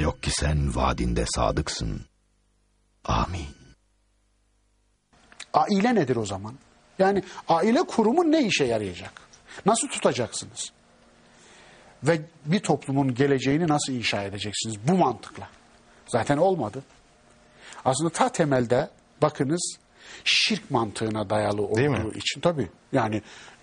Yok ki sen vaadinde sadıksın. Amin. Aile nedir o zaman? Yani aile kurumu ne işe yarayacak? Nasıl tutacaksınız? Ve bir toplumun geleceğini nasıl inşa edeceksiniz bu mantıkla? Zaten olmadı. Aslında ta temelde bakınız şirk mantığına dayalı Değil olduğu mi? için tabii. Yani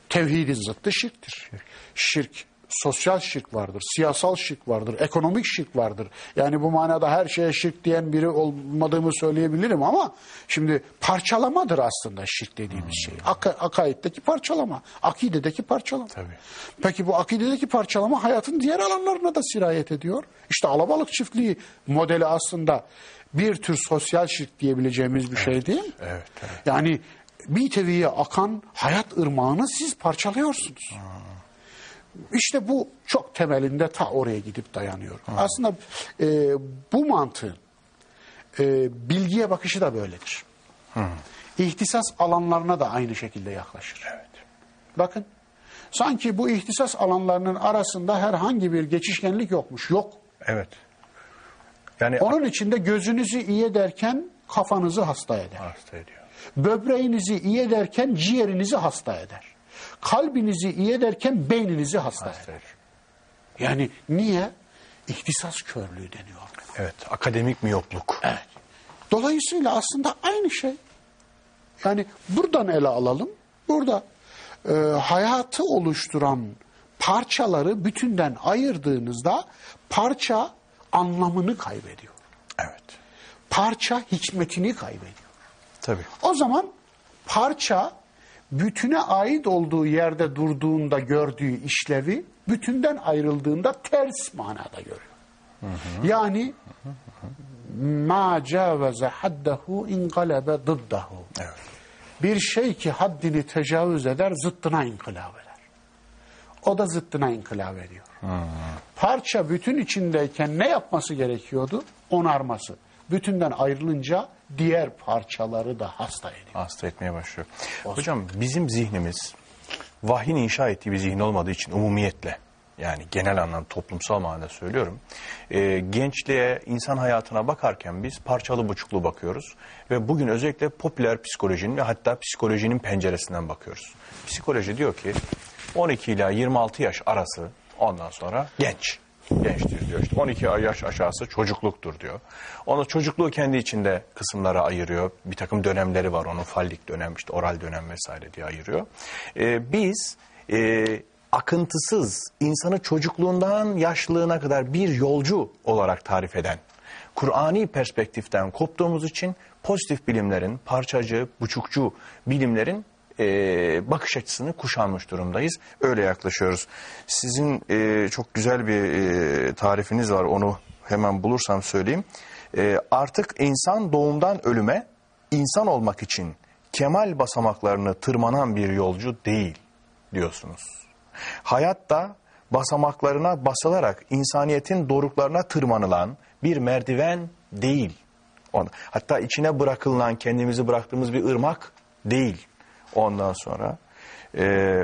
tevhidin zıttı şirktir. Şirk, sosyal şirk vardır, siyasal şirk vardır, ekonomik şirk vardır. Yani bu manada her şeye şirk diyen biri olmadığımı söyleyebilirim ama şimdi parçalamadır aslında şirk dediğimiz şey. Ak akaiddeki parçalama, akidedeki parçalama. Tabii. Peki bu akidedeki parçalama hayatın diğer alanlarına da sirayet ediyor. İşte alabalık çiftliği modeli aslında bir tür sosyal şirk diyebileceğimiz bir şey değil mi? evet, evet. Yani bir teviye akan hayat ırmağını siz parçalıyorsunuz. İşte bu çok temelinde ta oraya gidip dayanıyor. Aslında e, bu mantığın e, bilgiye bakışı da böyledir. İhtisas alanlarına da aynı şekilde yaklaşır. Bakın sanki bu ihtisas alanlarının arasında herhangi bir geçişkenlik yokmuş. Yok. Evet. Yani Onun içinde gözünüzü iyi ederken kafanızı hasta eder. hasta ediyor. Böbreğinizi iyi ederken ciğerinizi hasta eder. Kalbinizi iyi ederken beyninizi hasta, eder. Yani niye? İhtisas körlüğü deniyor. Evet. Akademik miyopluk. Evet. Dolayısıyla aslında aynı şey. Yani buradan ele alalım. Burada e, hayatı oluşturan parçaları bütünden ayırdığınızda parça anlamını kaybediyor. Evet. Parça hikmetini kaybediyor. Tabii. O zaman parça bütüne ait olduğu yerde durduğunda gördüğü işlevi bütünden ayrıldığında ters manada görüyor. Yani ma caveze haddehu inqalabe dıddahu. Evet. Bir şey ki haddini tecavüz eder zıttına inkılap eder. O da zıttına inkılap ediyor. Parça bütün içindeyken ne yapması gerekiyordu? Onarması. Bütünden ayrılınca diğer parçaları da hasta ediyor. Hasta etmeye başlıyor. Hocam bizim zihnimiz vahyin inşa ettiği bir zihin olmadığı için umumiyetle yani genel anlamda toplumsal manada söylüyorum. e, gençliğe, insan hayatına bakarken biz parçalı buçuklu bakıyoruz. Ve bugün özellikle popüler psikolojinin ve hatta psikolojinin penceresinden bakıyoruz. Psikoloji diyor ki 12 ila 26 yaş arası ondan sonra genç. Gençtir diyor. İşte 12 yaş aşağısı çocukluktur diyor. Onu çocukluğu kendi içinde kısımlara ayırıyor. Bir takım dönemleri var onun fallik dönem, işte oral dönem vesaire diye ayırıyor. Ee, biz e, akıntısız insanı çocukluğundan yaşlılığına kadar bir yolcu olarak tarif eden Kur'ani perspektiften koptuğumuz için pozitif bilimlerin, parçacı, buçukçu bilimlerin e, bakış açısını kuşanmış durumdayız. Öyle yaklaşıyoruz. Sizin e, çok güzel bir e, tarifiniz var. Onu hemen bulursam söyleyeyim. E, artık insan doğumdan ölüme insan olmak için kemal basamaklarını tırmanan bir yolcu değil diyorsunuz. Hayatta basamaklarına basılarak insaniyetin doruklarına tırmanılan bir merdiven değil. Hatta içine bırakılan kendimizi bıraktığımız bir ırmak değil. Ondan sonra e,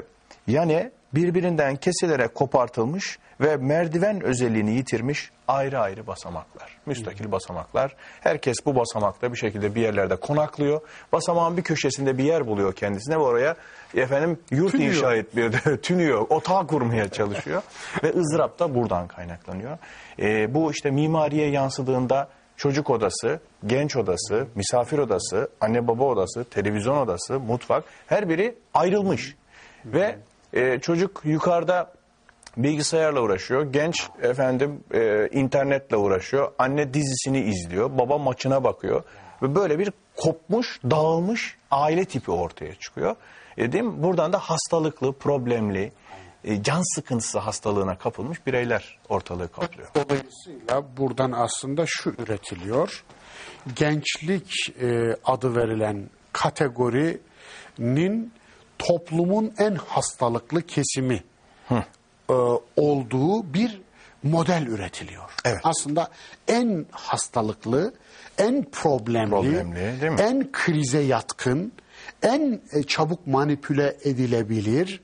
yani birbirinden kesilerek kopartılmış ve merdiven özelliğini yitirmiş ayrı ayrı basamaklar. Müstakil basamaklar. Herkes bu basamakta bir şekilde bir yerlerde konaklıyor. Basamağın bir köşesinde bir yer buluyor kendisine ve oraya efendim yurt Tünüyor. inşa etmeye, tünüyor, otağı kurmaya çalışıyor. ve ızdırap da buradan kaynaklanıyor. E, bu işte mimariye yansıdığında çocuk odası, genç odası, misafir odası, anne baba odası, televizyon odası, mutfak her biri ayrılmış. Ve e, çocuk yukarıda bilgisayarla uğraşıyor. Genç efendim e, internetle uğraşıyor. Anne dizisini izliyor. Baba maçına bakıyor. Ve böyle bir kopmuş, dağılmış aile tipi ortaya çıkıyor. E, değil mi? Buradan da hastalıklı, problemli, e, can sıkıntısı hastalığına kapılmış bireyler ortalığı kaplıyor. Dolayısıyla buradan aslında şu üretiliyor. Gençlik e, adı verilen kategorinin toplumun en hastalıklı kesimi e, olduğu bir model üretiliyor. Evet. Aslında en hastalıklı, en problemli, Problemli, değil mi? en krize yatkın, en e, çabuk manipüle edilebilir,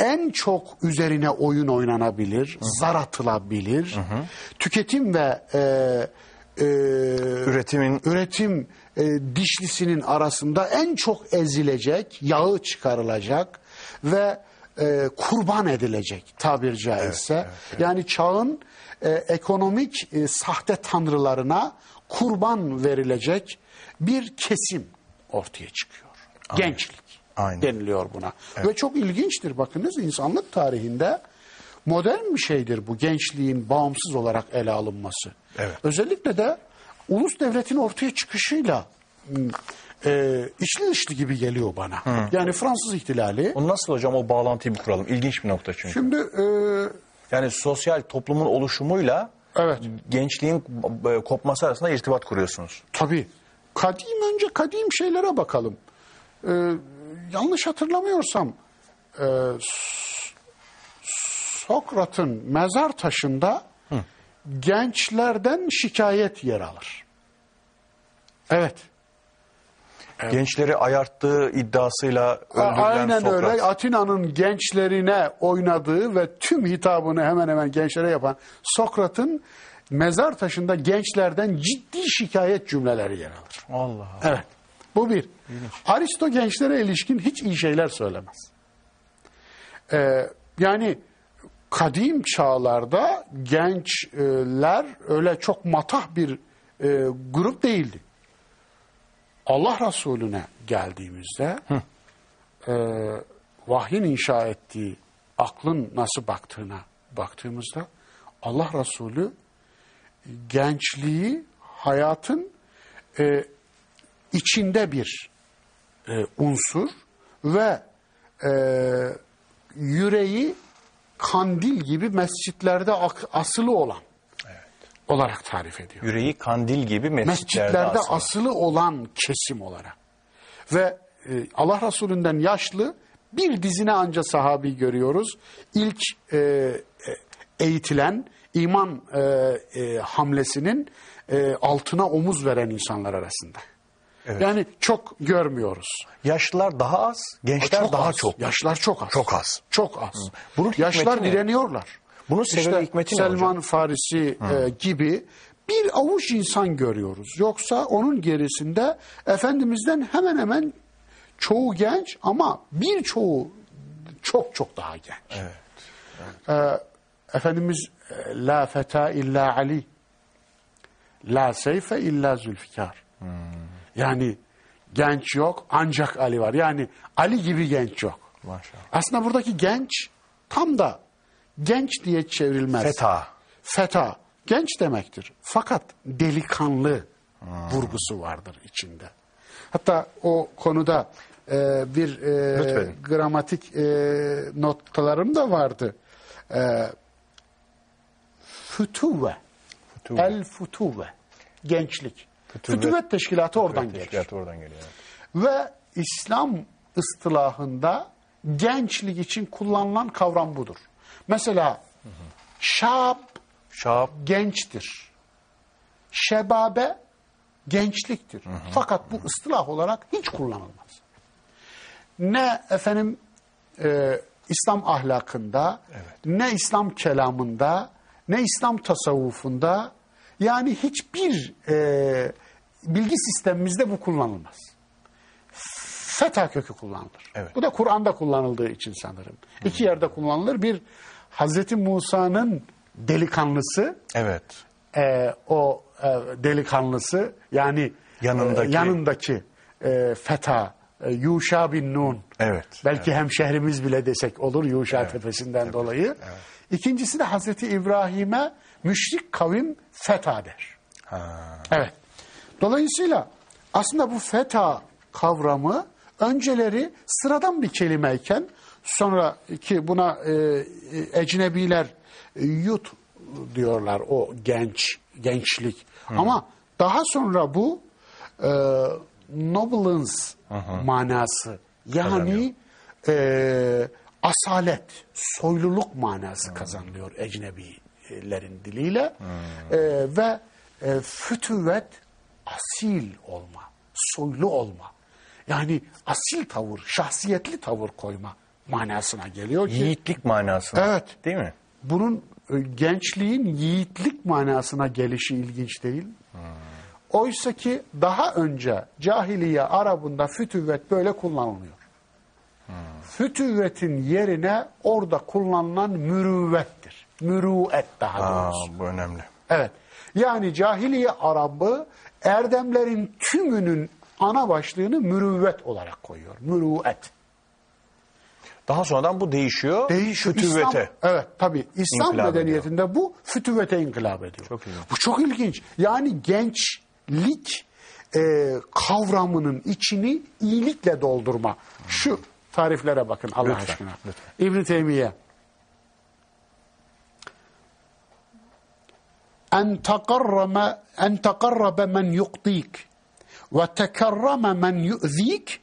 en çok üzerine oyun oynanabilir, zar atılabilir. Tüketim ve e, e, Üretimin üretim e, dişlisinin arasında en çok ezilecek, yağı çıkarılacak ve e, kurban edilecek tabir caizse. Yani çağın e, ekonomik e, sahte tanrılarına kurban verilecek bir kesim ortaya çıkıyor. Gençlik Aynen. deniliyor buna. Ve çok ilginçtir bakınız insanlık tarihinde modern bir şeydir bu gençliğin bağımsız olarak ele alınması. Evet. Özellikle de ulus devletin ortaya çıkışıyla m, e, içli dışlı gibi geliyor bana. Yani Fransız ihtilali. o nasıl hocam o bağlantıyı bir kuralım. İlginç bir nokta çünkü. Şimdi e, Yani sosyal toplumun oluşumuyla evet gençliğin e, kopması arasında irtibat kuruyorsunuz. tabii kadim önce kadim şeylere bakalım. E, yanlış hatırlamıyorsam e, Sokrat'ın mezar taşında gençlerden şikayet yer alır. Evet. Gençleri ayarttığı iddiasıyla öldürülen Aynen Sokrat. öyle. Atina'nın gençlerine oynadığı ve tüm hitabını hemen hemen gençlere yapan Sokrat'ın mezar taşında gençlerden ciddi şikayet cümleleri yer alır. Allah Allah. Evet. Bu bir. Aristo gençlere ilişkin hiç iyi şeyler söylemez. Ee, yani kadim çağlarda gençler öyle çok matah bir e, grup değildi. Allah Resulüne geldiğimizde e, vahyin inşa ettiği aklın nasıl baktığına baktığımızda Allah Resulü gençliği hayatın e, içinde bir e, unsur ve e, yüreği kandil gibi mescitlerde asılı olan olarak tarif ediyor. Yüreği kandil gibi mescitlerde, Mescitlerde asılı. asılı olan kesim olarak. Ve e, Allah Resulü'nden yaşlı bir dizine anca sahabi görüyoruz. İlk e, e, eğitilen iman e, e, hamlesinin e, altına omuz veren insanlar arasında. Evet. Yani çok görmüyoruz. Yaşlılar daha az, gençler daha az. çok. Yaşlar çok az. Çok az. Çok az. Bunun Yaşlar hikmeti ne? direniyorlar. Bunun sebebi hikmeti ne Selman hocam? Farisi e, gibi bir avuç insan görüyoruz. Yoksa onun gerisinde Efendimiz'den hemen hemen çoğu genç ama birçoğu çok çok daha genç. Ee, Efendimiz e, la feta illa Ali la seyfe illa Zülfikar. Yani genç yok ancak Ali var. Yani Ali gibi genç yok. Maşallah. Aslında buradaki genç tam da genç diye çevrilmez. Feta. Feta. Genç demektir. Fakat delikanlı vurgusu vardır içinde. Hatta o konuda e, bir e, gramatik e, notlarım da vardı. E, fütuve. Fütuve. El fütuve. Gençlik. Fütuvet- Fütüvet teşkilatı oradan gelir. Teşkilatı oradan geliyor. evet. Ve İslam ıstılahında gençlik için kullanılan kavram budur. Mesela şab Şahap gençtir. Şebabe gençliktir. Fakat bu ıstılah olarak hiç kullanılmaz. Ne efendim e, İslam ahlakında, ne İslam kelamında, ne İslam tasavvufunda yani hiçbir e, bilgi sistemimizde bu kullanılmaz. Feta kökü kullanılır. Evet. Bu da Kur'an'da kullanıldığı için sanırım. İki yerde kullanılır. Bir Hazreti Musa'nın delikanlısı evet. e, o e, delikanlısı yani Yanındaki- e, yanındaki e, feta e, Yuşa bin Nun. Evet, Belki hemşehrimiz bile desek olur Yuşa tepesinden dolayı. İkincisi de Hazreti İbrahim'e müşrik kavim feta der. Evet. Dolayısıyla aslında bu feta kavramı önceleri sıradan bir kelimeyken sonra ki buna e, e, ecnebiler e, yut diyorlar o genç gençlik. Ama daha sonra bu e, noblance manası yani e, asalet, soyluluk manası kazanıyor ecnebilerin diliyle. E, ve e, fütüvet asil olma, soylu olma. Yani asil tavır, şahsiyetli tavır koyma manasına geliyor ki Yiğitlik manasında. Evet. Değil mi? bunun e, gençliğin yiğitlik manasına gelişi ilginç değil. Oysa ki daha önce cahiliye Arabında fütüvvet böyle kullanılıyor. Fütüvvetin yerine orada kullanılan mürüvvettir. Mürüvvet daha Aa, doğrusu. bu önemli. Evet. Yani cahiliye Arabı erdemlerin tümünün ana başlığını mürüvvet olarak koyuyor. Mürüvvet. Daha sonradan bu değişiyor. Değişiyor. Fütüvvete. İslam, evet tabii. İslam İnkılap medeniyetinde bu fütüvvete inkılap ediyor. Çok ilginç. Bu çok ilginç. Yani gençlik e, kavramının içini iyilikle doldurma. Şu tariflere bakın Allah Lütfen, aşkına. lütfen. İbn Teymiye en takarrama en takarrabe men yuqdik ve tekerreme men yu'zik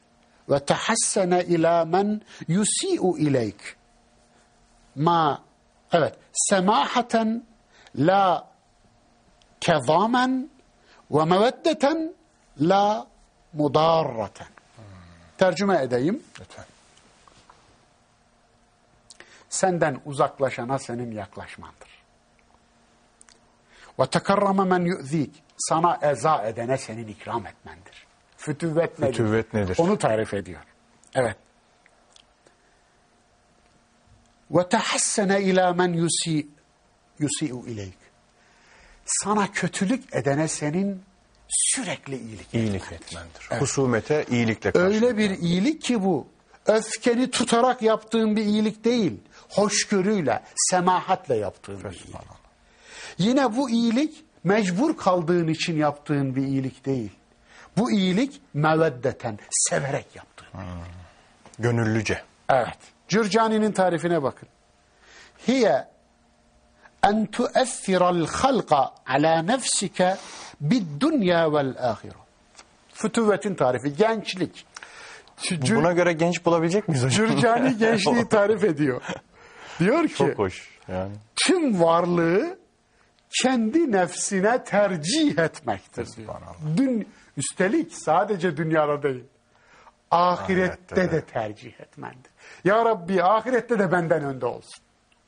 ve tehassene ila men yusi'u ileyk ma evet semahaten la kezamen ve meveddeten la mudarraten tercüme edeyim Lütfen. senden uzaklaşana senin yaklaşmandır. Ve tekarrama men yu'zik sana eza edene senin ikram etmendir. Fütüvvet nedir? Fütüvvet nedir? Onu tarif ediyor. Evet. Ve tehassene ila men yusi yusi'u ileyk. Sana kötülük edene senin sürekli iyilik İyilik etmendir. etmendir. Husumete iyilikle karşı. Öyle bir iyilik ki bu. Öfkeni tutarak yaptığın bir iyilik değil. Hoşgörüyle, semahatle yaptığın bir iyilik. Yine bu iyilik mecbur kaldığın için yaptığın bir iyilik değil. Bu iyilik meveddeten, severek yaptığın. Gönüllüce. Evet. Cürcani'nin tarifine bakın. Hiye en tuessiral halqa ala nefsike bid dünya vel ahire. Fütüvvetin tarifi gençlik. Cür- Buna göre genç bulabilecek miyiz hocam? Cürcani gençliği tarif ediyor. Diyor ki Çok hoş. Yani. tüm varlığı kendi nefsine tercih etmektir. Dün, üstelik sadece dünyada değil. Ahirette, Ahirette de. de tercih etmendir. Ya Rabbi ahirette de benden önde olsun.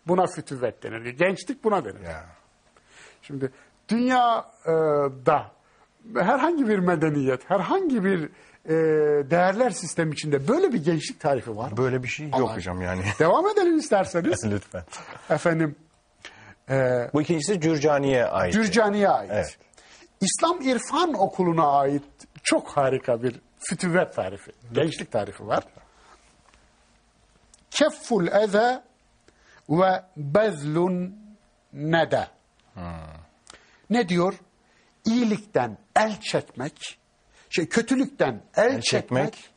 Buna fütüvvet denir. Gençlik buna denir. Ya. Şimdi dünyada herhangi bir medeniyet, herhangi bir e, değerler sistemi içinde böyle bir gençlik tarifi var mı? Böyle bir şey yok Allah- hocam yani. Devam edelim isterseniz. Lütfen. Efendim, e, Bu ikincisi Cürcani'ye ait. Cürcani'ye ait. Evet. İslam İrfan Okulu'na ait çok harika bir fütüvvet tarifi, gençlik tarifi var. Kefful eze ve bezlun nede. Ne diyor? İyilikten el çekmek, şey kötülükten el, El çekmek, çekmek,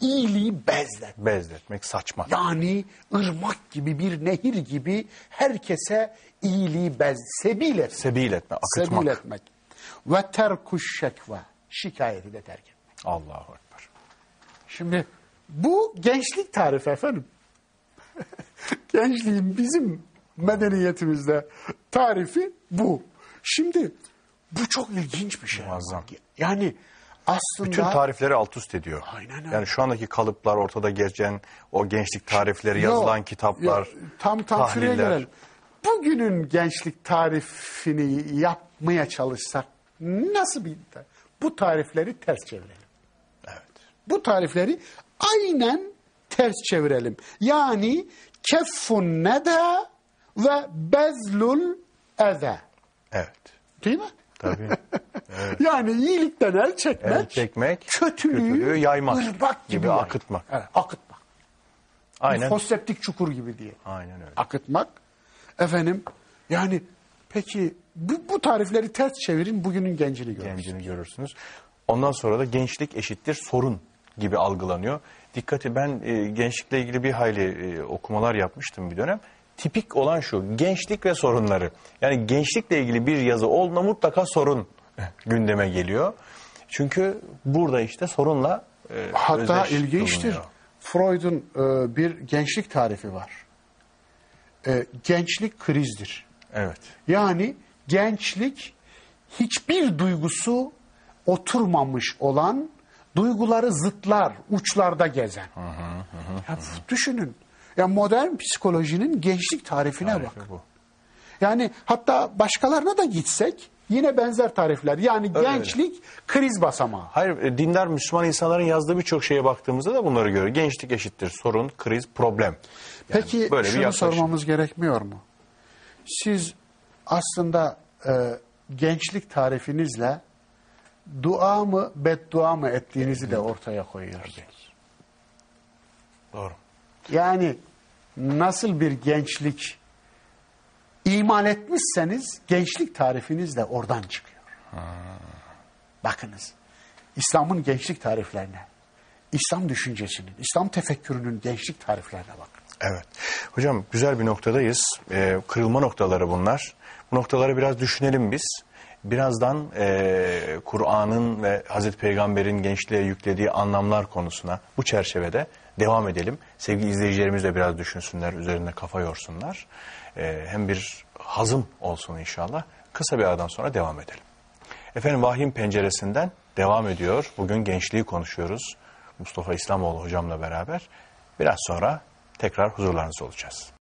iyiliği bezlet. Bezletmek, saçmak. Yani ırmak gibi bir nehir gibi herkese iyiliği bez, sebil etmek. Sebil etme, akıtmak. Sebil etmek. Ve terkuş şekve. Şikayeti de terk etmek. Allahu Ekber. Şimdi bu gençlik tarifi efendim. Gençliğin bizim medeniyetimizde tarifi bu. Şimdi bu çok ilginç bir şey. Muazzam. Yani aslında Bütün tarifleri alt üst ediyor. Aynen öyle. Yani şu andaki kalıplar ortada geçen o gençlik tarifleri, yazılan Yok, kitaplar, yok. tam tahliller. gelelim. Bugünün gençlik tarifini yapmaya çalışsak nasıl bir bu tarifleri ters çevirelim. Evet. Bu tarifleri aynen ters çevirelim. Yani keffun neda ve bezlul eze. Evet. Değil mi? Tabii. Yani iyilikten el çekmek, El çekmek, kötülüğü, kötülüğü yaymak ırmak gibi, gibi yaymak. akıtmak. Evet, akıtmak. Aynen. Foseptik çukur gibi diye. Aynen öyle. Akıtmak. Efendim yani peki bu, bu tarifleri ters çevirin bugünün gencini görün. Gencini görürsünüz. Ondan sonra da gençlik eşittir sorun gibi algılanıyor. Dikkati ben e, gençlikle ilgili bir hayli e, okumalar yapmıştım bir dönem. Tipik olan şu gençlik ve sorunları. Yani gençlikle ilgili bir yazı olduğunda mutlaka sorun gündeme geliyor. Çünkü burada işte sorunla e, Hatta ilginçtir. bulunuyor. Freud'un e, bir gençlik tarifi var. E, gençlik krizdir. Evet. Yani gençlik hiçbir duygusu oturmamış olan duyguları zıtlar, uçlarda gezen. Ya düşünün Yani modern psikolojinin gençlik tarifine bak. Tarifi bu. Yani hatta başkalarına da gitsek yine benzer tarifler. Yani Öyle gençlik kriz basamağı. Hayır, e, dindar Müslüman insanların yazdığı birçok şeye baktığımızda da bunları görüyoruz. Gençlik eşittir sorun, kriz, problem. Yani Peki böyle bir şunu yaklaşım. sormamız gerekmiyor mu? Siz aslında e, gençlik tarifinizle dua mı beddua mı ettiğinizi de ortaya koyuyorsunuz. Doğru. Yani nasıl bir gençlik iman etmişseniz gençlik tarifiniz de oradan çıkıyor. Bakınız İslam'ın gençlik tariflerine, İslam düşüncesinin, İslam tefekkürünün gençlik tariflerine bakın. Evet. Hocam güzel bir noktadayız. Ee, kırılma noktaları bunlar. Bu noktaları biraz düşünelim biz. Birazdan e, Kur'an'ın ve Hazreti Peygamber'in gençliğe yüklediği anlamlar konusuna bu çerçevede devam edelim. Sevgili izleyicilerimiz de biraz düşünsünler, üzerinde kafa yorsunlar. Ee, hem bir hazım olsun inşallah. Kısa bir aradan sonra devam edelim. Efendim Vahyin Penceresi'nden devam ediyor. Bugün gençliği konuşuyoruz. Mustafa İslamoğlu hocamla beraber. Biraz sonra tekrar huzurlarınızda olacağız.